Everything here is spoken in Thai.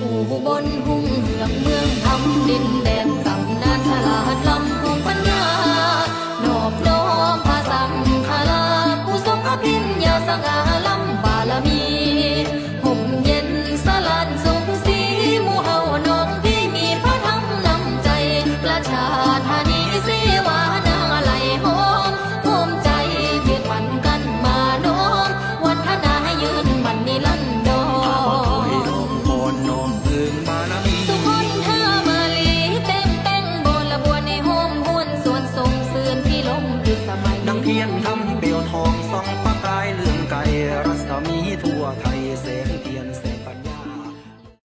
อู่บนหุ่งเหืองเมืองทำดินแดนตำนานฉลาดลำคงปัญญานอบน้อมพาสังคลาผู้ทรงอภิญญาสง่า ลืม